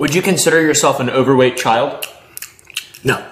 Would you consider yourself an overweight child? No.